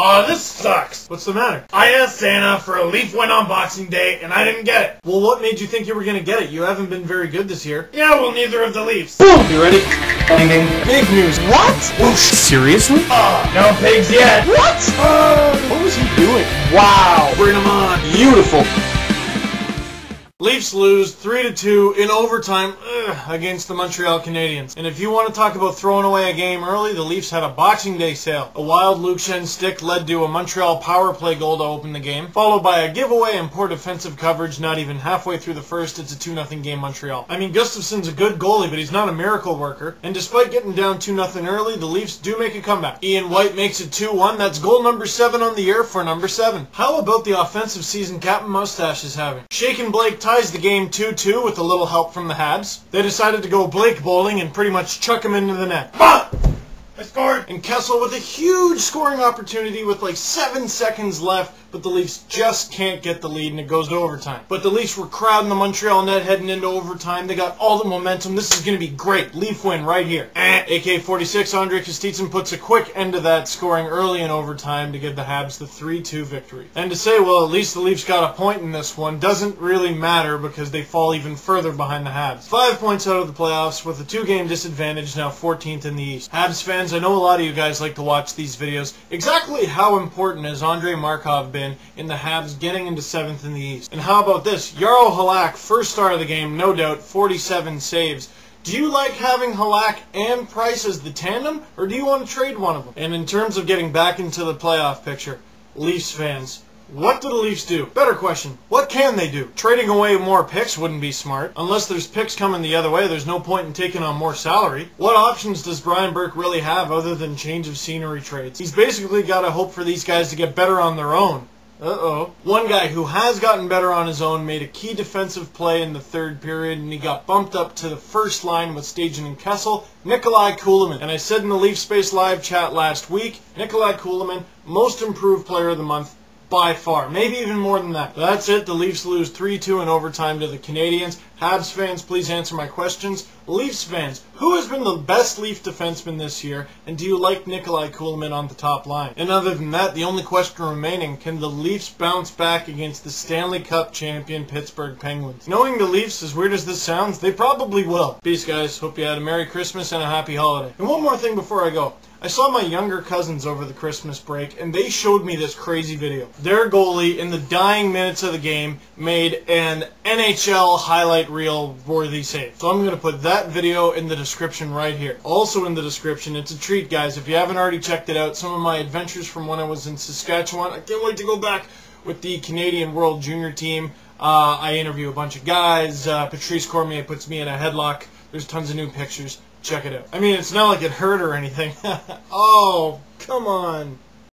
Aw, this sucks. What's the matter? I asked Santa for a Leaf win on Boxing Day, and I didn't get it. Well, what made you think you were going to get it? You haven't been very good this year. Yeah, well, neither of the Leafs. Boom! You ready? Big news. What? Oh, Whoosh. Seriously? Aw, no pigs yet. What? what was he doing? Wow. Bring them on. Beautiful. Leafs lose 3 to 2 in overtime ugh, against the Montreal Canadiens. And if you want to talk about throwing away a game early, the Leafs had a Boxing Day sale. A wild Luke Schenn stick led to a Montreal power play goal to open the game, followed by a giveaway and poor defensive coverage not even halfway through the first. It's a 2-0 game Montreal. I mean, Gustavsson's a good goalie, but he's not a miracle worker. And despite getting down 2-0 early, the Leafs do make a comeback. Ian White makes it 2-1. That's goal number 7 on the year for number 7. How about the offensive season Captain Mustache is having? Shaken Blake ties the game 2-2 with a little help from the Habs. They decided to go Blake bowling and pretty much chuck him into the net. Ah! I scored. And Kessel with a huge scoring opportunity with like seven seconds left, but the Leafs just can't get the lead and it goes to overtime. But the Leafs were crowding the Montreal net heading into overtime. They got all the momentum. This is going to be great. Leaf win right here. Eh. AK-46 Andrei Kostitsyn puts a quick end to that, scoring early in overtime to give the Habs the 3-2 victory. And to say, well, at least the Leafs got a point in this one doesn't really matter because they fall even further behind the Habs. Five points out of the playoffs with a two-game disadvantage, now 14th in the East. Habs fans, I know a lot of you guys like to watch these videos. Exactly how important has Andrei Markov been in the Habs getting into 7th in the East? And how about this? Yarrow Halak, first star of the game, no doubt, 47 saves. Do you like having Halak and Price as the tandem, or do you want to trade one of them? And in terms of getting back into the playoff picture, Leafs fans, what do the Leafs do? Better question, what can they do? Trading away more picks wouldn't be smart. Unless there's picks coming the other way, there's no point in taking on more salary. What options does Brian Burke really have other than change of scenery trades? He's basically got to hope for these guys to get better on their own. Uh-oh. One guy who has gotten better on his own made a key defensive play in the third period, and he got bumped up to the first line with Stajan and Kessel, Nikolai Kulemin. And I said in the Leaf Space Live chat last week, Nikolai Kulemin, most improved player of the month, by far. Maybe even more than that. But that's it. The Leafs lose 3-2 in overtime to the Canadiens. Habs fans, please answer my questions. Leafs fans, who has been the best Leaf defenseman this year, and do you like Nikolai Kulemin on the top line? And other than that, the only question remaining, can the Leafs bounce back against the Stanley Cup champion Pittsburgh Penguins? Knowing the Leafs, as weird as this sounds, they probably will. Peace, guys. Hope you had a Merry Christmas and a Happy Holiday. And one more thing before I go. I saw my younger cousins over the Christmas break, and they showed me this crazy video. Their goalie, in the dying minutes of the game, made an NHL highlight reel worthy save. So I'm going to put that video in the description right here. Also in the description, it's a treat, guys. If you haven't already checked it out, some of my adventures from when I was in Saskatchewan. I can't wait to go back with the Canadian World Junior team. Uh, I interview a bunch of guys. Uh, Patrice Cormier puts me in a headlock. There's tons of new pictures. Check it out. I mean, it's not like it hurt or anything. oh, come on.